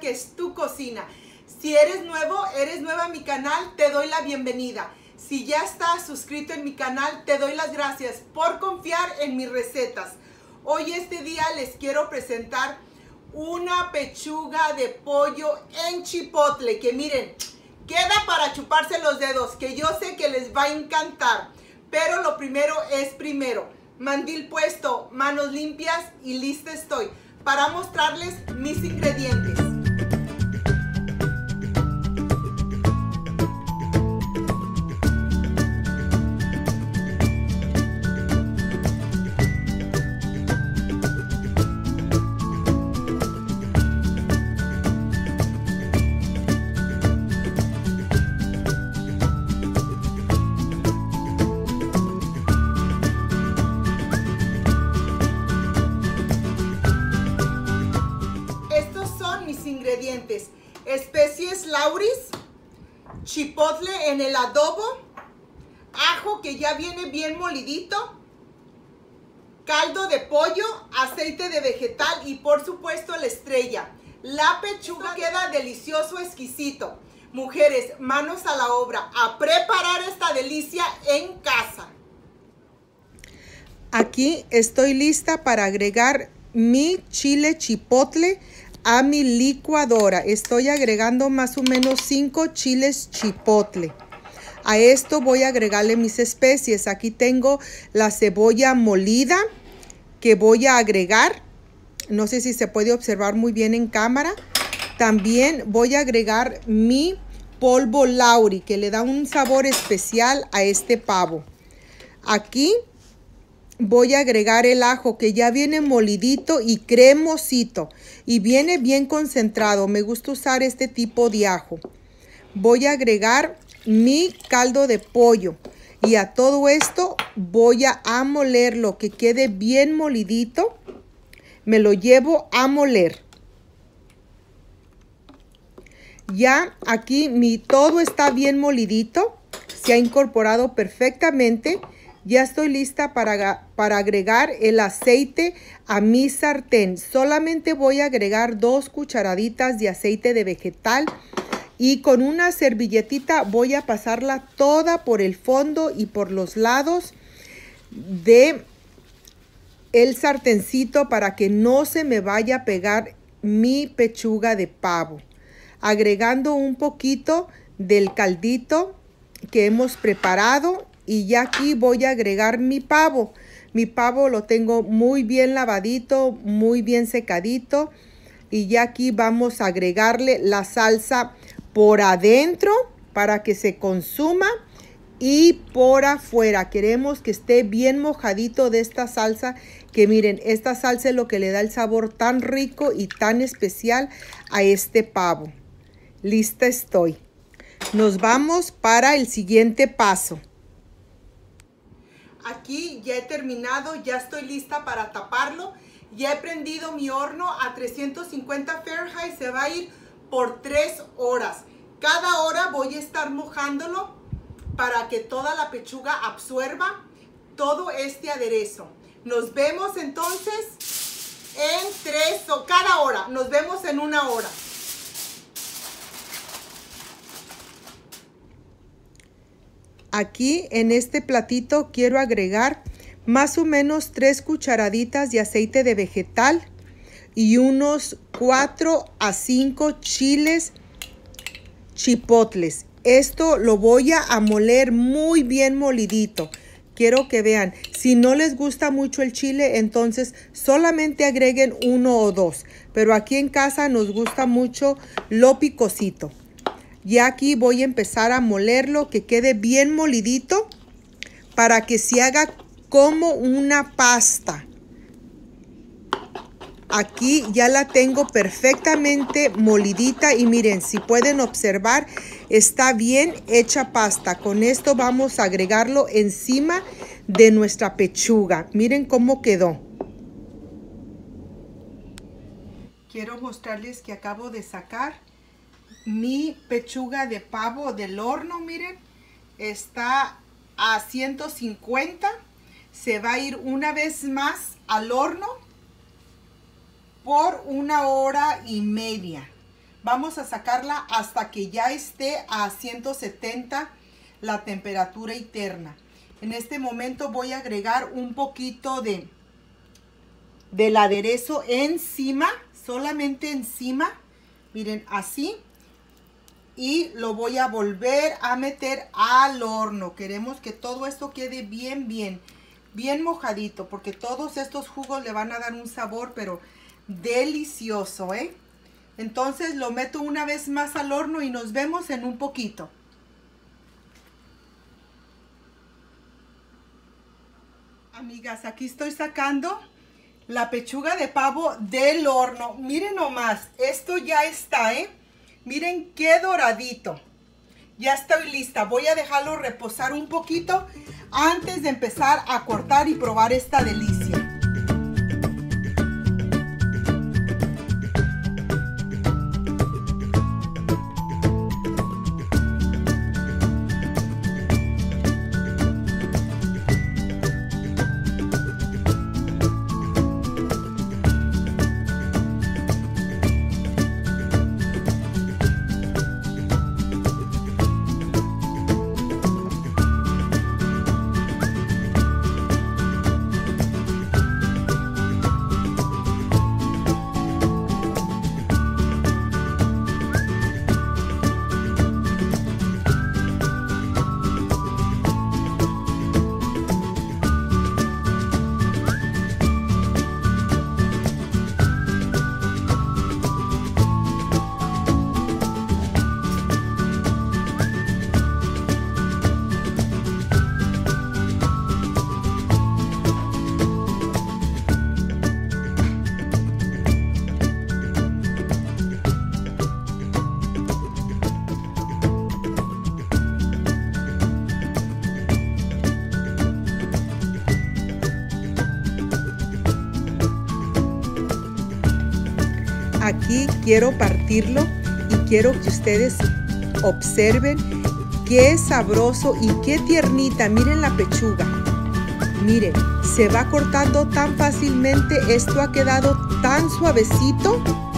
Que es tu cocina. Si eres nuevo, eres nueva en mi canal, te doy la bienvenida. Si ya estás suscrito en mi canal, te doy las gracias por confiar en mis recetas. Hoy este día les quiero presentar una pechuga de pollo en chipotle, que miren, queda para chuparse los dedos, que yo sé que les va a encantar. Pero lo primero es primero, mandil puesto, manos limpias y lista estoy para mostrarles mis ingredientes. En el adobo, ajo que ya viene bien molidito, caldo de pollo, aceite de vegetal y por supuesto la estrella. La pechuga queda delicioso, exquisito. Mujeres, manos a la obra, a preparar esta delicia en casa. Aquí estoy lista para agregar mi chile chipotle a mi licuadora. Estoy agregando más o menos 5 chiles chipotle. A esto voy a agregarle mis especies. Aquí tengo la cebolla molida que voy a agregar. No sé si se puede observar muy bien en cámara. También voy a agregar mi polvo lauri que le da un sabor especial a este pavo. Aquí voy a agregar el ajo que ya viene molidito y cremosito y viene bien concentrado. Me gusta usar este tipo de ajo. Voy a agregar mi caldo de pollo y a todo esto voy a molerlo que quede bien molidito. Me lo llevo a moler. Ya aquí mi todo está bien molidito. Se ha incorporado perfectamente. Ya estoy lista para, para, agregar el aceite a mi sartén. Solamente voy a agregar dos cucharaditas de aceite de vegetal y con una servilletita voy a pasarla toda por el fondo y por los lados de el sartencito para que no se me vaya a pegar mi pechuga de pavo. Agregando un poquito del caldito que hemos preparado y ya aquí voy a agregar mi pavo. Mi pavo lo tengo muy bien lavadito, muy bien secadito. Y ya aquí vamos a agregarle la salsa por adentro para que se consuma y por afuera. Queremos que esté bien mojadito de esta salsa. Que miren, esta salsa es lo que le da el sabor tan rico y tan especial a este pavo. Lista estoy. Nos vamos para el siguiente paso. Aquí ya he terminado, ya estoy lista para taparlo. Ya he prendido mi horno a 350 Fahrenheit. Se va a ir por 3 horas. Cada hora voy a estar mojándolo para que toda la pechuga absorba todo este aderezo. Nos vemos entonces en 3 o cada hora. Nos vemos en una hora. Aquí en este platito quiero agregar más o menos 3 cucharaditas de aceite de vegetal y unos 4 a 5 chiles chipotles. Esto lo voy a moler muy bien molidito. Quiero que vean, si no les gusta mucho el chile, entonces solamente agreguen uno o dos. Pero aquí en casa nos gusta mucho lo picosito. Y aquí voy a empezar a molerlo, que quede bien molidito para que se haga como una pasta. Aquí ya la tengo perfectamente molidita y miren, si pueden observar, está bien hecha pasta. Con esto vamos a agregarlo encima de nuestra pechuga. Miren cómo quedó. Quiero mostrarles que acabo de sacar mi pechuga de pavo del horno, miren, está a 150. Se va a ir una vez más al horno por una hora y media. Vamos a sacarla hasta que ya esté a 170 la temperatura interna. En este momento voy a agregar un poquito de del aderezo encima, solamente encima. Miren, así. Y lo voy a volver a meter al horno. Queremos que todo esto quede bien, bien, bien mojadito. Porque todos estos jugos le van a dar un sabor, pero delicioso, ¿eh? Entonces lo meto una vez más al horno y nos vemos en un poquito. Amigas, aquí estoy sacando la pechuga de pavo del horno. Miren nomás, esto ya está, ¿eh? Miren qué doradito. Ya estoy lista. Voy a dejarlo reposar un poquito antes de empezar a cortar y probar esta delicia. Aquí quiero partirlo y quiero que ustedes observen qué sabroso y qué tiernita. Miren la pechuga. Miren, se va cortando tan fácilmente. Esto ha quedado tan suavecito.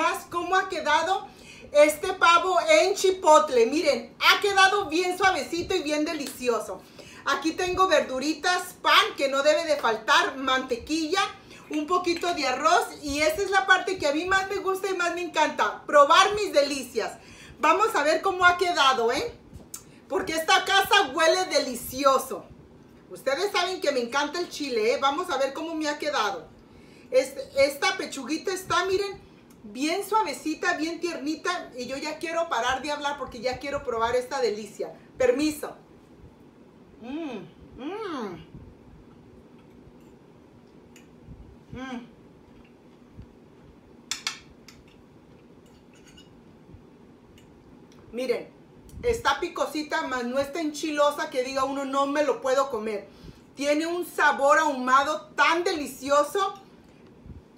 Nomás cómo ha quedado este pavo en chipotle. Miren, ha quedado bien suavecito y bien delicioso. Aquí tengo verduritas, pan que no debe de faltar, mantequilla, un poquito de arroz y esa es la parte que a mí más me gusta y más me encanta, probar mis delicias. Vamos a ver cómo ha quedado, ¿eh? Porque esta casa huele delicioso. Ustedes saben que me encanta el chile, ¿eh? Vamos a ver cómo me ha quedado. Esta pechuguita está, miren, bien suavecita, bien tiernita. Y yo ya quiero parar de hablar porque ya quiero probar esta delicia. Permiso. Mmm, mmm. Mmm. Miren, está picosita, más no está enchilosa que diga uno no me lo puedo comer. Tiene un sabor ahumado tan delicioso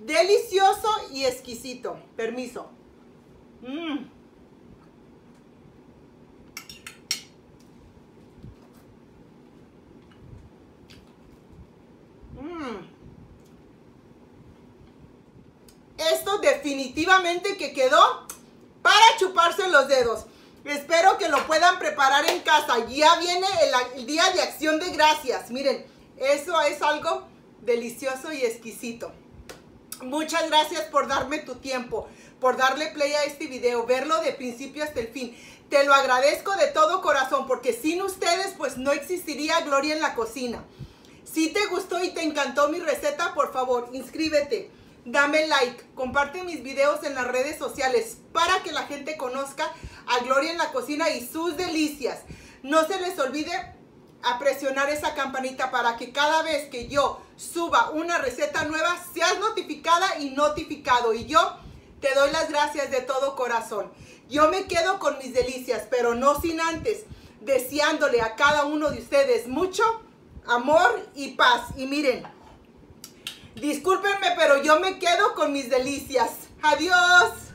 Delicioso y exquisito. Permiso. Mm. Mm. Esto definitivamente que quedó para chuparse los dedos. Espero que lo puedan preparar en casa. Ya viene el, el día de acción de gracias. Miren, eso es algo delicioso y exquisito. Muchas gracias por darme tu tiempo, por darle play a este video, verlo de principio hasta el fin. Te lo agradezco de todo corazón porque sin ustedes pues no existiría Gloria en la cocina. Si te gustó y te encantó mi receta, por favor, inscríbete, dame like, comparte mis videos en las redes sociales para que la gente conozca a Gloria en la cocina y sus delicias. No se les olvide a presionar esa campanita para que cada vez que yo suba una receta nueva seas notificada y notificado. Y yo te doy las gracias de todo corazón. Yo me quedo con mis delicias, pero no sin antes deseándole a cada uno de ustedes mucho amor y paz. Y miren, Discúlpenme, pero yo me quedo con mis delicias. Adiós.